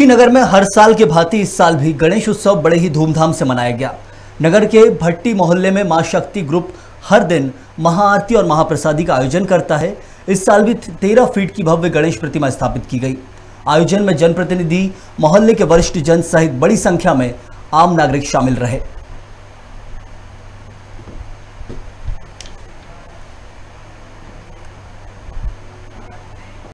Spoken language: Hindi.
कुशीनगर में हर साल के भांति इस साल भी गणेश उत्सव बड़े ही धूमधाम से मनाया गया। नगर के भट्टी मोहल्ले में माँ शक्ति ग्रुप हर दिन महाआरती और महाप्रसादी का आयोजन करता है। इस साल भी तेरह फीट की भव्य गणेश प्रतिमा स्थापित की गई। आयोजन में जनप्रतिनिधि, मोहल्ले के वरिष्ठ जन सहित बड़ी संख्या में आम नागरिक शामिल रहे।